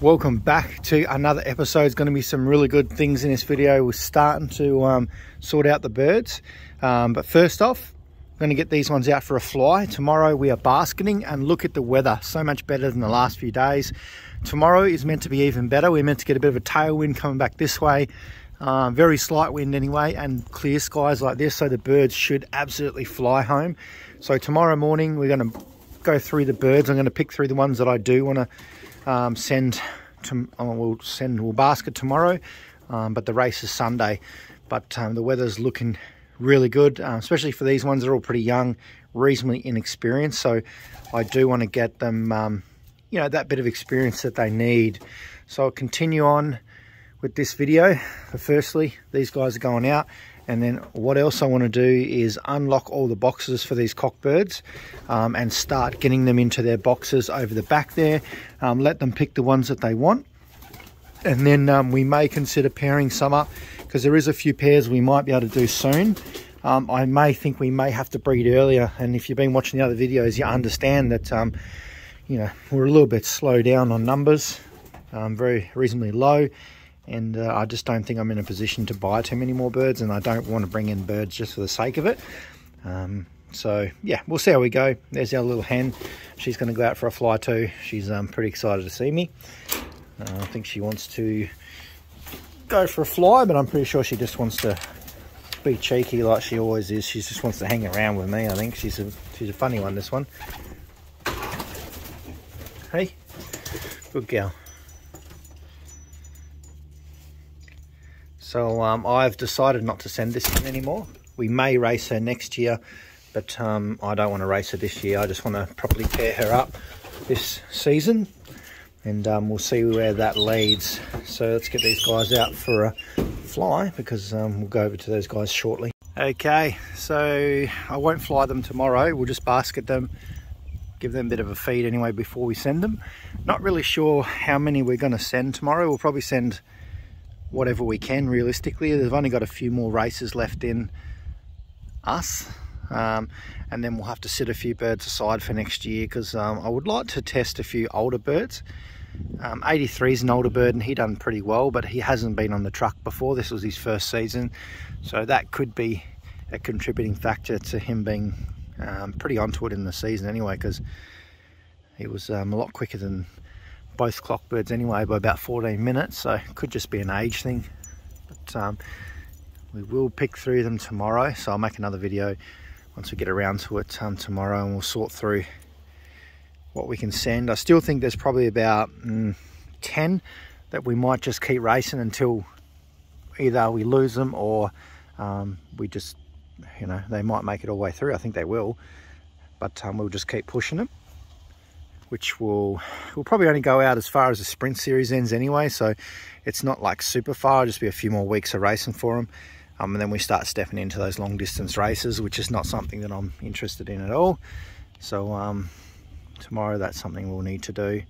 welcome back to another episode. It's going to be some really good things in this video. We're starting to um, sort out the birds. Um, but first off I'm going to get these ones out for a fly. Tomorrow we are basketing and look at the weather. So much better than the last few days. Tomorrow is meant to be even better. We're meant to get a bit of a tailwind coming back this way. Um, very slight wind anyway and clear skies like this so the birds should absolutely fly home. So tomorrow morning we're going to go through the birds. I'm going to pick through the ones that i do want to um, send to, uh, we'll send we'll basket tomorrow, um, but the race is Sunday. But um, the weather's looking really good, uh, especially for these ones. They're all pretty young, reasonably inexperienced. So I do want to get them, um, you know, that bit of experience that they need. So I'll continue on with this video. But firstly, these guys are going out. And then what else I want to do is unlock all the boxes for these cockbirds um, and start getting them into their boxes over the back there. Um, let them pick the ones that they want. And then um, we may consider pairing some up because there is a few pairs we might be able to do soon. Um, I may think we may have to breed earlier. And if you've been watching the other videos, you understand that, um, you know, we're a little bit slow down on numbers, um, very reasonably low and uh, I just don't think I'm in a position to buy too many more birds and I don't want to bring in birds just for the sake of it. Um, so yeah, we'll see how we go. There's our little hen. She's going to go out for a fly too. She's um, pretty excited to see me. Uh, I think she wants to go for a fly, but I'm pretty sure she just wants to be cheeky like she always is. She just wants to hang around with me, I think. She's a, she's a funny one, this one. Hey, good girl. So um, I've decided not to send this in anymore. We may race her next year, but um, I don't want to race her this year. I just want to properly pair her up this season and um, we'll see where that leads. So let's get these guys out for a fly because um, we'll go over to those guys shortly. Okay, so I won't fly them tomorrow. We'll just basket them, give them a bit of a feed anyway before we send them. Not really sure how many we're going to send tomorrow. We'll probably send whatever we can realistically. They've only got a few more races left in us. Um, and then we'll have to sit a few birds aside for next year because um, I would like to test a few older birds. Um, 83 is an older bird and he done pretty well, but he hasn't been on the truck before. This was his first season, so that could be a contributing factor to him being um, pretty onto it in the season anyway, because he was um, a lot quicker than both clockbirds anyway by about 14 minutes so it could just be an age thing. But um, we will pick through them tomorrow so I'll make another video once we get around to it um, tomorrow and we'll sort through what we can send. I still think there's probably about mm, 10 that we might just keep racing until either we lose them or um, we just you know they might make it all the way through. I think they will but um, we'll just keep pushing them which will will probably only go out as far as the sprint series ends anyway so it's not like super far It'll just be a few more weeks of racing for them um, and then we start stepping into those long distance races which is not something that I'm interested in at all. So um, tomorrow that's something we'll need to do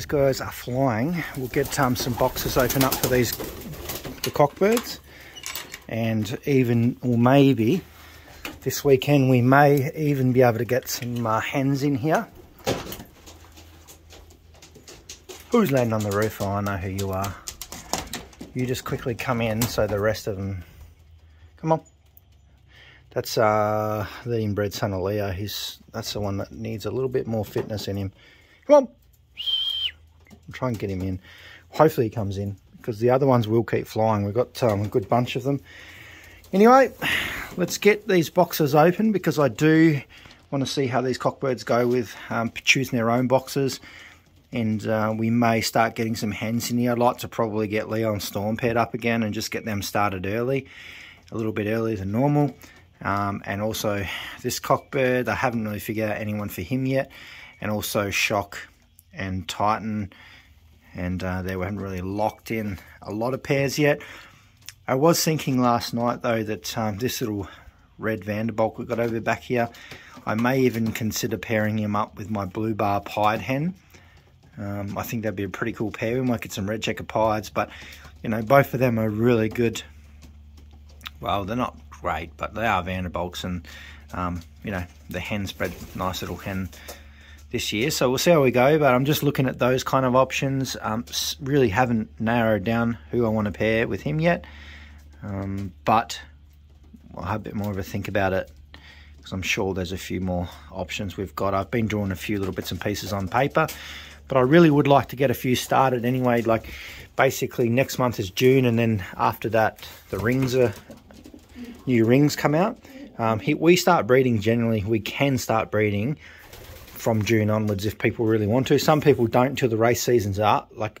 those guys are flying, we'll get um, some boxes open up for these the cockbirds, and even or maybe this weekend we may even be able to get some uh, hens in here. Who's landing on the roof? Oh, I know who you are. You just quickly come in so the rest of them... Come on. That's uh, the inbred son of Leo. He's That's the one that needs a little bit more fitness in him. Come on try and get him in. Hopefully he comes in because the other ones will keep flying. We've got um, a good bunch of them. Anyway, let's get these boxes open because I do want to see how these cockbirds go with um, choosing their own boxes. And uh, we may start getting some hens in here. I'd like to probably get Leo and Storm paired up again and just get them started early, a little bit earlier than normal. Um, and also this cockbird, I haven't really figured out anyone for him yet. And also Shock and Titan and uh, they haven't really locked in a lot of pairs yet. I was thinking last night though that um, this little red Vanderbilt we've got over back here. I may even consider pairing him up with my blue bar pied hen. Um, I think that'd be a pretty cool pair. We might get some red checker pieds, but you know, both of them are really good. Well, they're not great, but they are Vanderbilts, and um, you know, the hen spread nice little hen this year. So we'll see how we go, but I'm just looking at those kind of options. Um, really haven't narrowed down who I want to pair with him yet, um, but I'll have a bit more of a think about it because I'm sure there's a few more options we've got. I've been drawing a few little bits and pieces on paper, but I really would like to get a few started anyway. Like basically next month is June, and then after that, the rings are new rings come out. Um, we start breeding generally. We can start breeding from June onwards if people really want to. Some people don't until the race seasons are like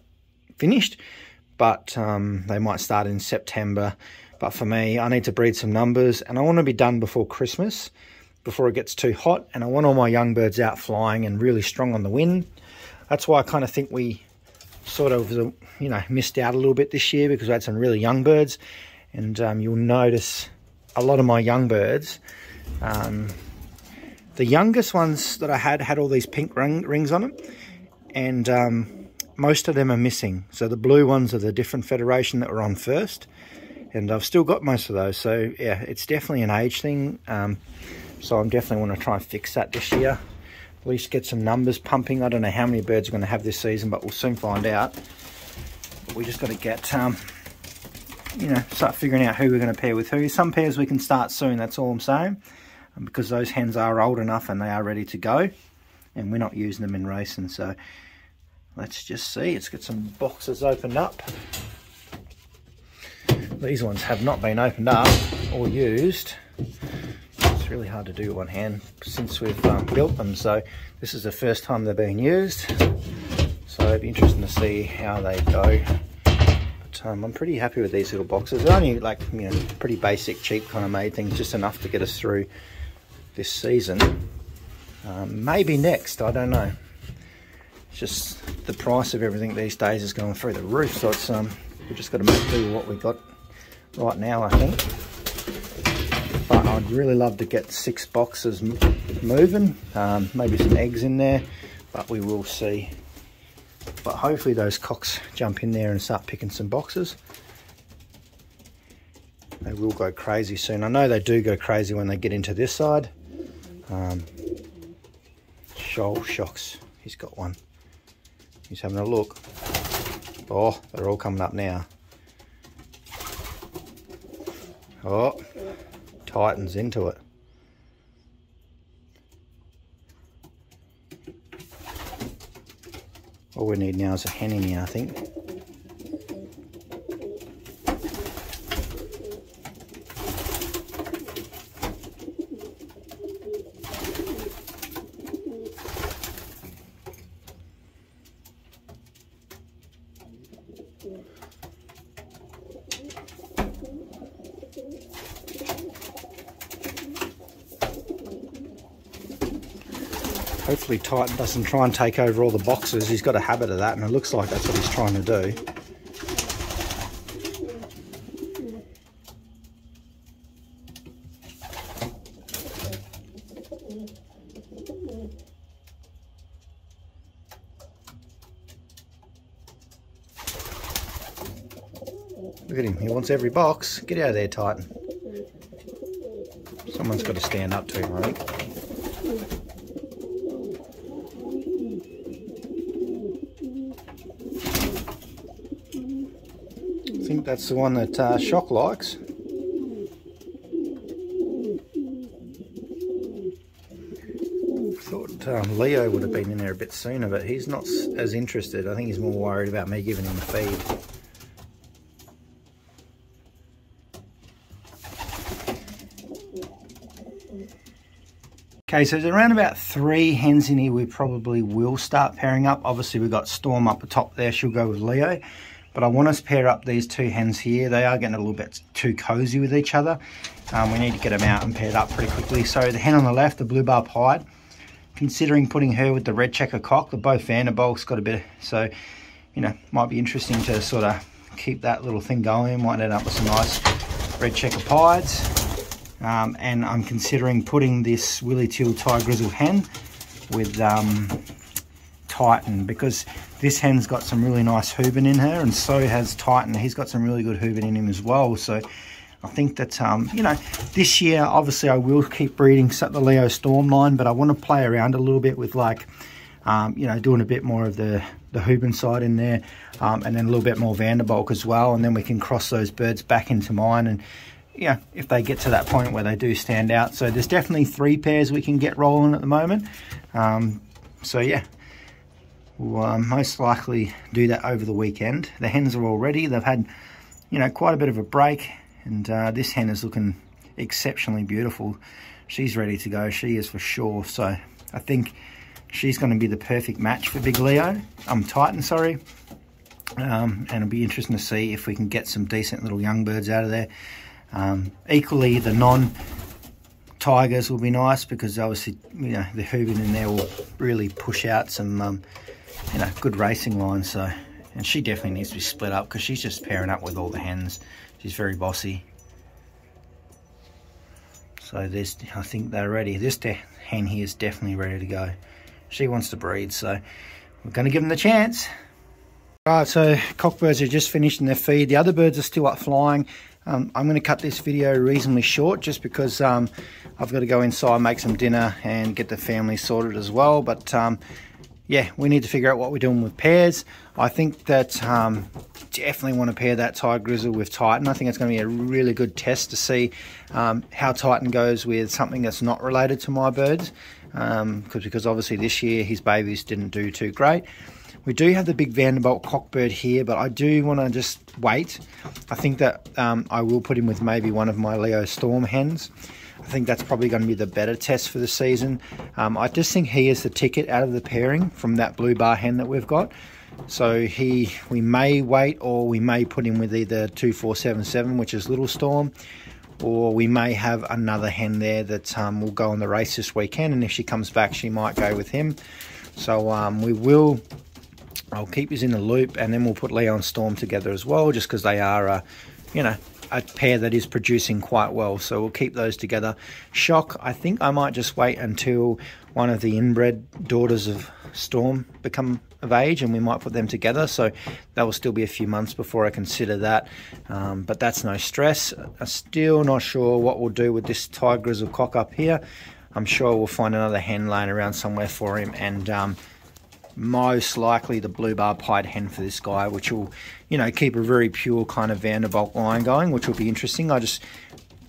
finished, but um, they might start in September. But for me, I need to breed some numbers and I want to be done before Christmas, before it gets too hot. And I want all my young birds out flying and really strong on the wind. That's why I kind of think we sort of, you know, missed out a little bit this year because we had some really young birds. And um, you'll notice a lot of my young birds um, the youngest ones that I had had all these pink ring, rings on them, and um, most of them are missing. So the blue ones are the different federation that were on first, and I've still got most of those. So yeah, it's definitely an age thing. Um, so I'm definitely want to try and fix that this year. At least get some numbers pumping. I don't know how many birds are going to have this season, but we'll soon find out. But we just got to get, um, you know, start figuring out who we're going to pair with who. Some pairs we can start soon, that's all I'm saying because those hens are old enough and they are ready to go and we're not using them in racing so let's just see. It's got some boxes opened up. These ones have not been opened up or used. It's really hard to do one hand since we've um, built them so this is the first time they're being used. So it'd be interesting to see how they go. Um, I'm pretty happy with these little boxes. They're only like you know pretty basic cheap kind of made things just enough to get us through this season. Um, maybe next, I don't know. It's just the price of everything these days is going through the roof, so it's um, we've just got to make do with what we got right now, I think. But I'd really love to get six boxes moving, um, maybe some eggs in there, but we will see. But hopefully those cocks jump in there and start picking some boxes. They will go crazy soon. I know they do go crazy when they get into this side. Um, Shoal Shocks, he's got one. He's having a look. Oh, they're all coming up now. Oh, Titan's into it. All we need now is a hen in here, I think. Hopefully Titan doesn't try and take over all the boxes. He's got a habit of that and it looks like that's what he's trying to do. Look at him, he wants every box. Get out of there, Titan. Someone's got to stand up to him, think. think that's the one that uh, Shock likes. Thought um, Leo would have been in there a bit sooner, but he's not as interested. I think he's more worried about me giving him a feed. Okay, so there's around about three hens in here we probably will start pairing up. Obviously, we've got Storm up the top there. She'll go with Leo. But I want to pair up these two hens here. They are getting a little bit too cozy with each other. Um, we need to get them out and paired up pretty quickly. So the hen on the left, the blue bar pied, considering putting her with the red checker cock, the both Vanderbilts got a bit, of, so, you know, might be interesting to sort of keep that little thing going. Might end up with some nice red checker pieds. Um, and I'm considering putting this Willie Teal Ty Grizzle hen with um, Titan because this hen's got some really nice Hooban in her and so has Titan. He's got some really good Hooban in him as well. So I think that, um, you know, this year, obviously I will keep breeding the Leo Storm line, but I want to play around a little bit with like, um, you know, doing a bit more of the, the Hooban side in there um, and then a little bit more Vanderbolk as well. And then we can cross those birds back into mine and, yeah, if they get to that point where they do stand out. So there's definitely three pairs we can get rolling at the moment. Um, so yeah, we'll uh, most likely do that over the weekend. The hens are all ready. They've had, you know, quite a bit of a break. And uh, this hen is looking exceptionally beautiful. She's ready to go. She is for sure. So I think she's going to be the perfect match for Big Leo. I'm Titan, sorry. Um, and it'll be interesting to see if we can get some decent little young birds out of there. Um, equally, the non tigers will be nice because obviously, you know, the Hooban in there will really push out some, um, you know, good racing line. So, and she definitely needs to be split up because she's just pairing up with all the hens. She's very bossy. So there's, I think they're ready. This hen here is definitely ready to go. She wants to breed, so we're going to give them the chance. Right, so cockbirds are just finishing their feed. The other birds are still up flying. Um, I'm going to cut this video reasonably short just because um, I've got to go inside, make some dinner and get the family sorted as well. But um, yeah, we need to figure out what we're doing with pairs. I think that um, definitely want to pair that Ty Grizzle with Titan. I think it's going to be a really good test to see um, how Titan goes with something that's not related to my birds. Um, because obviously this year his babies didn't do too great. We do have the big Vanderbilt cockbird here, but I do want to just wait. I think that um, I will put him with maybe one of my Leo Storm hens. I think that's probably going to be the better test for the season. Um, I just think he is the ticket out of the pairing from that blue bar hen that we've got. So he, we may wait or we may put him with either 2477, which is Little Storm, or we may have another hen there that um, will go on the race this weekend. And if she comes back, she might go with him. So um, we will, I'll keep you in the loop and then we'll put Leon Storm together as well, just because they are, uh, you know, a pair that is producing quite well. So we'll keep those together. Shock, I think I might just wait until one of the inbred daughters of Storm become of age and we might put them together. So that will still be a few months before I consider that. Um, but that's no stress. I'm still not sure what we'll do with this Ty Grizzle cock up here. I'm sure we'll find another hen laying around somewhere for him and um, most likely the blue bar pied hen for this guy, which will, you know, keep a very pure kind of Vanderbilt line going, which will be interesting. I just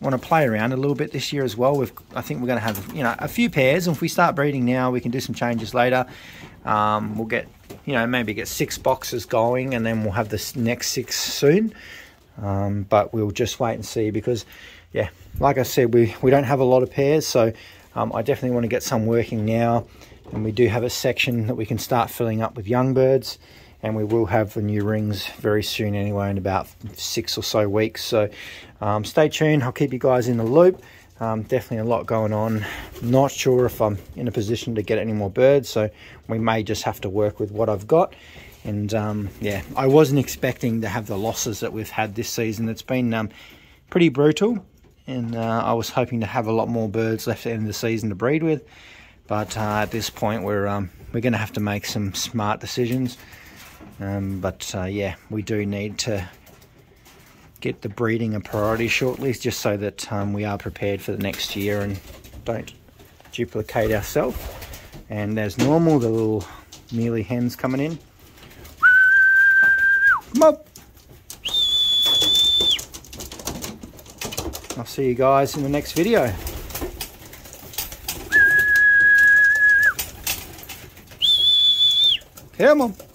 want to play around a little bit this year as well. We've, I think we're going to have, you know, a few pairs. And if we start breeding now, we can do some changes later. Um, we'll get, you know, maybe get six boxes going and then we'll have the next six soon. Um, but we'll just wait and see because, yeah, like I said, we, we don't have a lot of pairs. So um, I definitely want to get some working now. And we do have a section that we can start filling up with young birds and we will have the new rings very soon anyway in about six or so weeks. So um, stay tuned. I'll keep you guys in the loop. Um, definitely a lot going on. Not sure if i'm in a position to get any more birds so we may just have to work with what i've got. And um, yeah i wasn't expecting to have the losses that we've had this season. It's been um, pretty brutal and uh, i was hoping to have a lot more birds left at the end of the season to breed with but uh, at this point we're um, we're going to have to make some smart decisions um, but uh, yeah, we do need to get the breeding a priority shortly, just so that um, we are prepared for the next year and don't duplicate ourselves. And as normal, the little mealy hens coming in. Come up. I'll see you guys in the next video. Come on.